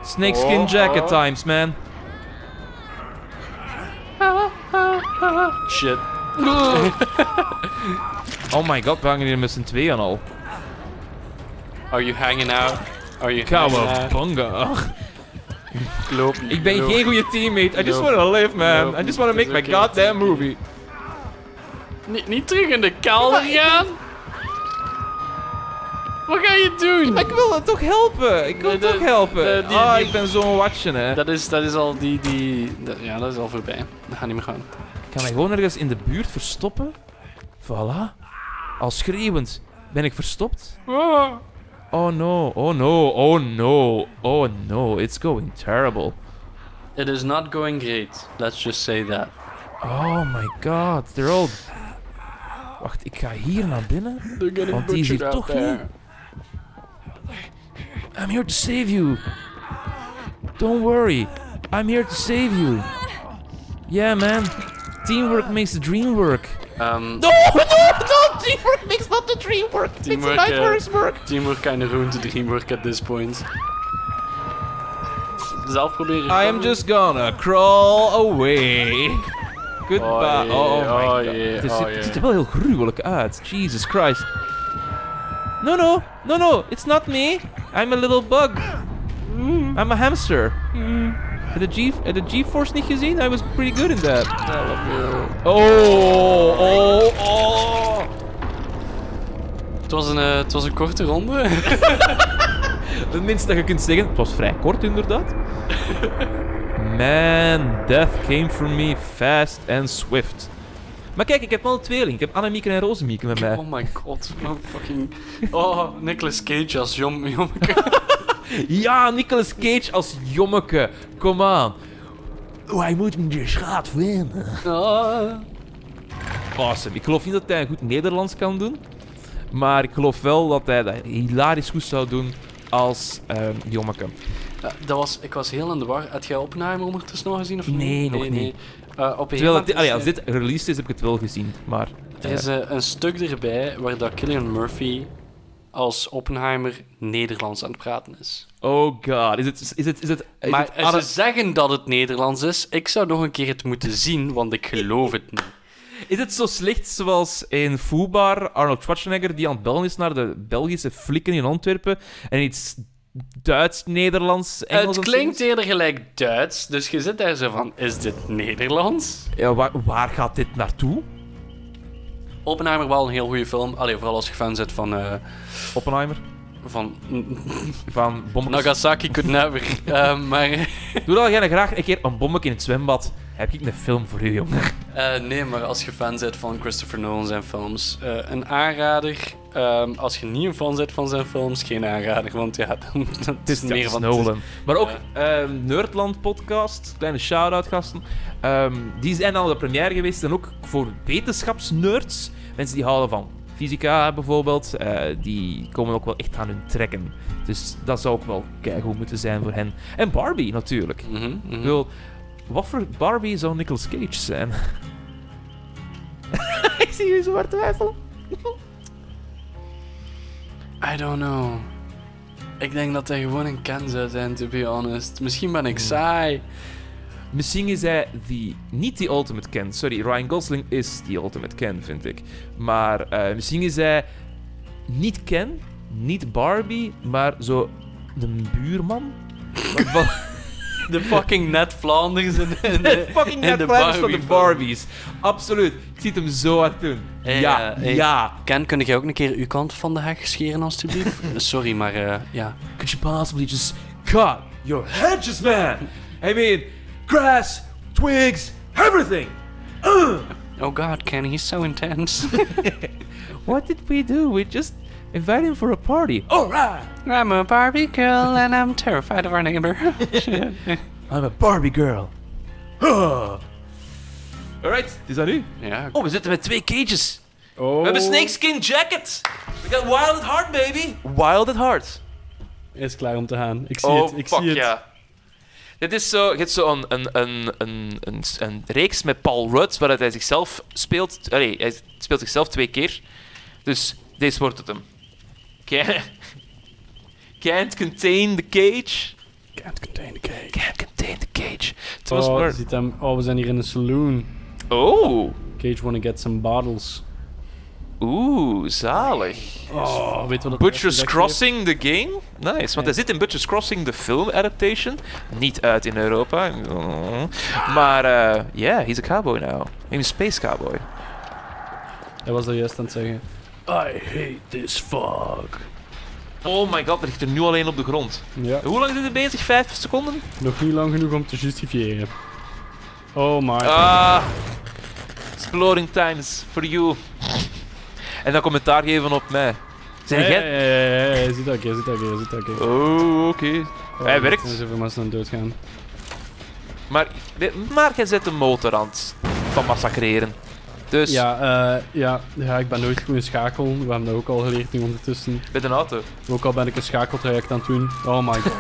Snakeskin Oh, jacket oh. times, man. Shit. Oh my god, we hangen hier met z'n tweeën al. Are you hanging out? Are you? Cowabunga. Ik loop. Ik ben loop. geen goede teammate. I just Nope. wanna live, man. I just wanna make It's my okay. goddamn movie. Niet, niet terug in de kelder gaan. Wat ga je doen? Ik wil het toch helpen. Ik wil toch helpen. Ah, ik ben zo'n watchen, hè. Dat is, dat is al die, die... dat- ja, dat is al voorbij. Dat gaat niet meer gaan. Ik kan mij gewoon ergens in de buurt verstoppen. Voilà. Al schreeuwend ben ik verstopt. Oh no, oh no, oh no, oh no, it's going terrible. It is not going great. Let's just say that. Oh my god, they're all... Wacht, ik ga hier naar binnen. Want die is hier toch niet. I'm here to save you. Don't worry, I'm here to save you. Yeah man, teamwork makes the dream work. Ehm, No, no, no, teamwork makes not the dream work. Teamwork, it's a uh, nightmare's work. teamwork kinda ruined the dream work at this point. Zelf proberen. I am just gonna crawl away. Goodbye. Oh, Oh, jee, my oh, god. jee, het, is- oh, het jee. ziet er wel heel gruwelijk uit. Jesus Christ. No, no, no, no. It's not me. I'm a little bug. I'm a hamster. Heb je G- je G-Force niet gezien? I was pretty good in that. Oh, oh, oh. Het was een, eh, het was een korte ronde. Het minste dat je kunt zeggen. Het was vrij kort, inderdaad. Man, death came for me fast and swift. Maar kijk, ik heb wel een tweeling. Ik heb Annemieke en Rozemieke met mij. Oh my god. Oh, fucking... Oh, Nicolas Cage als jommeke. Ja, Nicolas Cage als jommeke. Kom aan. Oh, hij moet me de schaat vinden. Ah. Awesome. Ik geloof niet dat hij een goed Nederlands kan doen. Maar ik geloof wel dat hij dat hilarisch goed zou doen als ehm jommeke. Ja, dat was, ik was heel in de war. Had jij Oppenheimer ondertussen nog gezien? Of niet? Nee, nog niet. Eh, op een Terwijl het, allee, als dit released is, heb ik het wel gezien. Maar er is eh, een stuk erbij waar dat Killian Murphy als Oppenheimer Nederlands aan het praten is. Oh god, is het... Is het, is het, is maar het ze zeggen dat het Nederlands is. Ik zou nog een keer het moeten zien, want ik geloof het niet. Is het zo slecht zoals in Foobar Arnold Schwarzenegger die aan het bellen is naar de Belgische flikken in Antwerpen en iets Duits, Nederlands, Engels het klinkt eerder gelijk Duits, dus je zit daar zo van, is dit Nederlands? Ja, waar, waar gaat dit naartoe? Oppenheimer wel een heel goede film. Allee, vooral als je fan bent van... eh, Oppenheimer? Van Van. Nagasaki could never. Eh, maar Doe dan jij graag een keer een bommetje in het zwembad. Heb ik een film voor u, jongen. eh, nee, maar als je fan bent van Christopher Nolan zijn films, eh, een aanrader. Ehm, als je niet een fan bent van zijn films, geen aanrader, want ja, Het is meer van Nolan. Maar ook ehm, Nerdland podcast, kleine shout-out gasten. Ehm, die zijn al de première geweest en ook voor wetenschapsnerds. Mensen die houden van fysica bijvoorbeeld, eh, die komen ook wel echt aan hun trekken. Dus dat zou ook wel keigoed moeten zijn voor hen. En Barbie natuurlijk. Ik bedoel, wat voor Barbie zou Nicolas Cage zijn? Ik zie je zo hard twijfelen. I don't know. Ik denk dat hij gewoon een Ken zou zijn, to be honest. Misschien ben ik saai. Misschien is hij die, niet die Ultimate Ken. Sorry, Ryan Gosling is die Ultimate Ken, vind ik. Maar eh, misschien is hij niet Ken, niet Barbie, maar zo de buurman. Van De fucking Ned Flanders in, in de, fucking in net de van de. Barbies. Absoluut. Ik zie het hem zo hard doen. Hey, ja, eh, hey. ja. Ken, kun jij ook een keer uw kant van de heg scheren, alstublieft? Sorry, maar eh, ja. Could you possibly just cut your hedges, man? I mean, grass, twigs, everything. Ugh. Oh god, Kenny, he's so intense. What did we do? We just invited him for a party. All right. I'm a Barbie girl and I'm terrified of our neighbor. I'm a Barbie girl. Huh. Alright, het is aan u. ja. Oh, we zitten met twee cages. Oh. We hebben snakeskin jacket. We got wild at heart, baby. Wild at heart. Is klaar om te gaan. Ik zie oh, het, ik fuck zie het. Dit is zo, je hebt zo een, een, een, een, een, een reeks met Paul Rudd, waar hij zichzelf speelt. Allee, hij speelt zichzelf twee keer. Dus deze wordt het hem. Can't, can't contain the cage. Can't contain the cake. Can't contain the cage. Het was Oh, maar... je ziet hem. oh, we zijn hier in een saloon. Oh, Cage wanna get some bottles. Oeh, zalig. Oh, weet wat Butcher's Crossing the game? Nice, want hij zit in Butcher's Crossing the film adaptation. Niet uit in Europa. Maar eh, yeah, he's a cowboy now. He's a space cowboy. Hij was daar juist aan het zeggen. I hate this fog. Oh my god, er ligt er nu alleen op de grond. Ja, Hoe lang zit hij bezig? Vijf seconden? nog niet lang genoeg om te justifiëren. Oh my. Ah, exploring times for you. En dan commentaar geven op mij. Zijn jij... hey, hey, hey, zit keer, zit keer, zit keer. Oh, oké. Hij werkt. Er zijn zoveel mensen aan het doodgaan. Maar, maar jij zet de motor aan het van massacreren. Dus, Ja, eh, ja, ja, ik ben nooit goed in schakel. We hebben dat ook al geleerd nu ondertussen. met een auto. Ook al ben ik een schakeltraject aan het doen. Oh my god.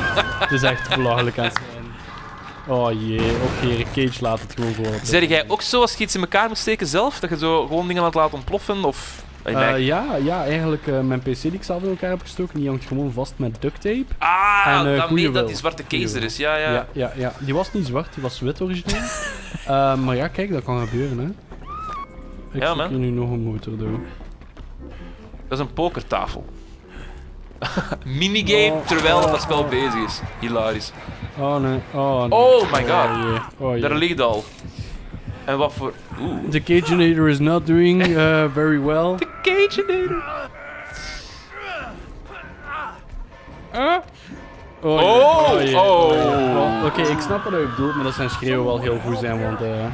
het is echt belachelijk aan het zijn. Oh jee, oké, Cage laat het gewoon voor. Zeg jij ook zo als je iets in elkaar moet steken zelf? Dat je zo gewoon dingen het laten ontploffen? Of... Eh, ja, ja, eigenlijk eh, mijn PC die ik zelf in elkaar heb gestoken, die hangt gewoon vast met duct tape. ah, en, eh, dan dat die zwarte case er is. Ja, ja. Ja, ja, ja. Die was niet zwart, die was wit origineel. Maar ja, kijk, dat kan gebeuren, hè. Ik Ja, zoek man. hier nu nog een motor door. Dat is een pokertafel. Minigame Oh, terwijl dat spel bezig is. Hilarisch. Oh nee, oh nee. Oh my god. jee. Oh, Daar jee. ligt al. En wat voor... Oeh. The Cageinator is not doing uh, very well. De Cageinator. Oh, Oh, jee, oh. jee. Wel, Oké, ik snap wat je bedoelt, maar dat zijn schreeuwen wel heel goed zijn, want... eh,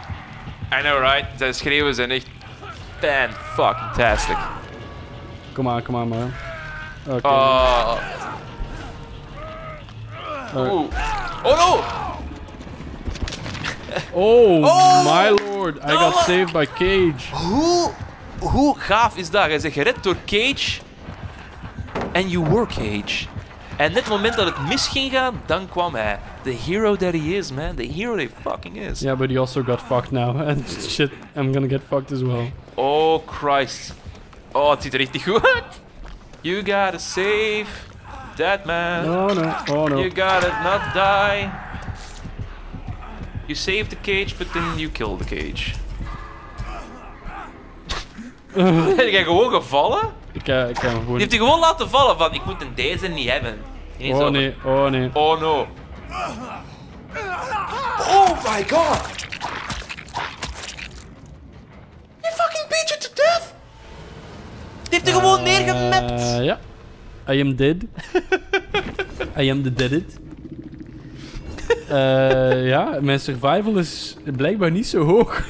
I know, right? Zijn schreeuwen zijn echt fan-fucking-tastic. Kom aan, kom aan, man. Oké. Oh. Oh no! oh, Oh! my lord. I got saved by Cage. Hoe, hoe gaaf is dat? Hij is gered door Cage. En you were Cage. En net het moment dat het mis ging gaan, dan kwam hij. The hero that he is, man. The hero that he fucking is. Yeah, but he also got fucked now. And shit, I'm gonna get fucked as well. Oh, Christ. Oh, het ziet er richtig goed uit. You gotta save that man. Oh no, oh no. You gotta not die. You save the cage, but then you kill the cage. Heb jij gewoon gevallen? Ik, eh, ik kan Die gewoon... heeft hij gewoon laten vallen van, ik moet een deze niet hebben. Ineens Oh nee, oh nee. Oh no. Oh my god! He fucking beat you to death! Die heeft hij gewoon neergemapt! Eh, ja. I am dead. I am the deaded. Eh ja, mijn survival is blijkbaar niet zo hoog.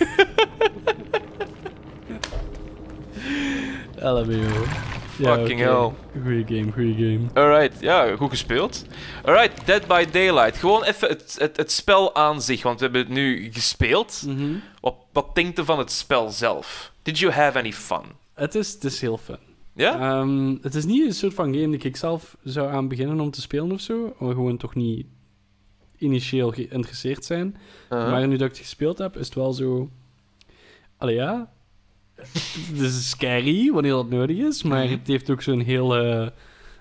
LMAO. Fucking hell. Goeie game, goeie game. Alright, ja, goed gespeeld. Alright, Dead by Daylight. Gewoon even het, het, het spel aan zich, want we hebben het nu gespeeld. Mhm. Wat, wat denkt van het spel zelf? Did you have any fun? Het is, het is heel fun. Ja? Ehm, het is niet een soort van game die ik zelf zou aan beginnen om te spelen of zo. Of gewoon toch niet initieel geïnteresseerd zijn. Uh-huh. Maar nu dat ik het gespeeld heb, is het wel zo... Allee, ja. Het is scary wanneer dat nodig is, maar Mhm. het heeft ook zo'n hele...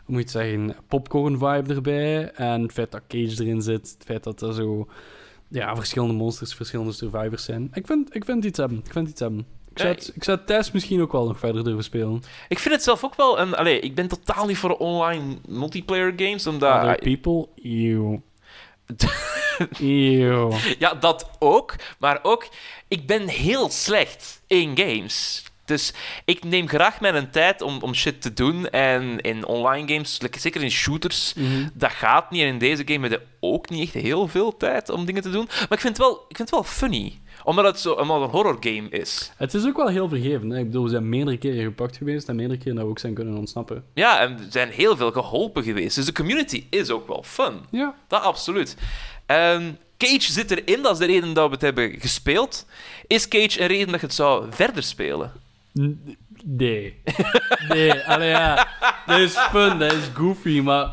Hoe moet je het zeggen? Popcorn-vibe erbij. En het feit dat Cage erin zit. Het feit dat er zo... Ja, verschillende monsters, verschillende survivors zijn. Ik vind, ik vind iets hebben. Ik vind iets hebben. Ik zou, het, ik zou misschien ook wel nog verder durven spelen. Ik vind het zelf ook wel een... Allee, ik ben totaal niet voor online multiplayer games, omdat... Other people? Ew. Ew. Ja, dat ook. Maar ook, ik ben heel slecht in games. Dus ik neem graag mijn tijd om, om shit te doen. En in online games, zeker in shooters, Mhm. dat gaat niet. En in deze game heb je ook niet echt heel veel tijd om dingen te doen. Maar ik vind het wel, ik vind het wel funny. Omdat het, zo, omdat het een horror game is. Het is ook wel heel vergeven. Hè? Ik bedoel, we zijn meerdere keren gepakt geweest en meerdere keren dat we ook zijn kunnen ontsnappen. Ja, en er zijn heel veel geholpen geweest. Dus de community is ook wel fun. Ja. Dat absoluut. Ehm, Cage zit erin, dat is de reden dat we het hebben gespeeld. Is Cage een reden dat je het zou verder spelen? Nee. Nee, allee ja. Dat is fun, dat is goofy, maar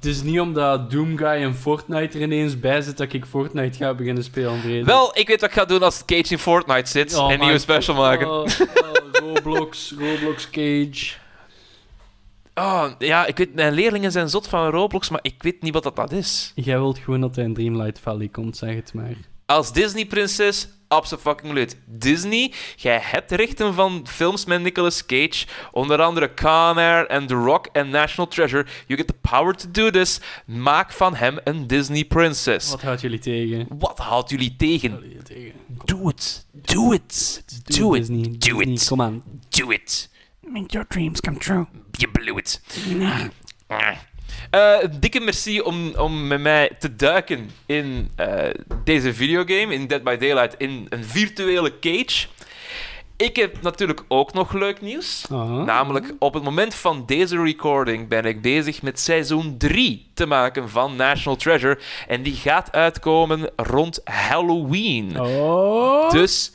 het is niet omdat Doomguy en Fortnite er ineens bij zit dat ik Fortnite ga beginnen spelen. Wel, ik weet wat ik ga doen als Cage in Fortnite zit Oh en een nieuwe special maken. Oh, oh, Roblox, Roblox Cage. Oh, ja, ik weet, mijn leerlingen zijn zot van Roblox, maar ik weet niet wat dat, dat is. Jij wilt gewoon dat hij in Dreamlight Valley komt, zeg het maar. Als Disney-prinses, absoluut. Disney, jij hebt rechten van films met Nicolas Cage, onder andere Con Air en The Rock en National Treasure. You get the power to do this. Maak van hem een Disney-prinses. Wat houdt jullie tegen? Wat houdt jullie tegen? Houdt jullie tegen? Do it. Do it. Do it. Disney, Do Disney, it. Kom aan. Do it. Make your dreams come true. You blew it. Eh, dikke merci om, om met mij te duiken in eh, deze videogame, in Dead by Daylight, in een virtuele cage. Ik heb natuurlijk ook nog leuk nieuws. Namelijk, op het moment van deze recording ben ik bezig met seizoen 3 te maken van National Treasure. En die gaat uitkomen rond Halloween. Oh. Dus,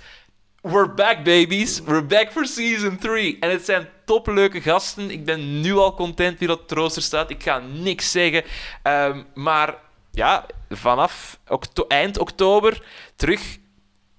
we're back, babies. We're back for season 3. En het zijn topleuke gasten. Ik ben nu al content wie dat trooster staat. Ik ga niks zeggen. Ehm, maar ja, vanaf okto- eind oktober terug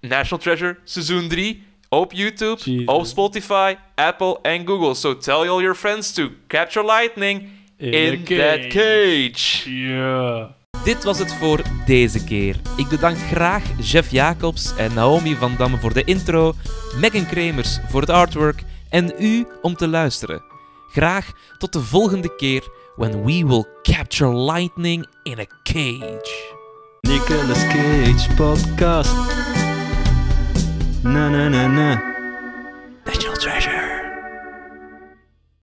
National Treasure seizoen 3 op YouTube, Jesus. op Spotify, Apple en Google. So tell all your friends to capture lightning in, that cage. Ja. Dit was het voor deze keer. Ik bedank graag Jeff Jacobs en Naomi van Damme voor de intro, Megan Kremers voor het artwork en u om te luisteren. Graag tot de volgende keer when we will capture lightning in a cage. Nicolas Cage podcast. Na na na na. National Treasure.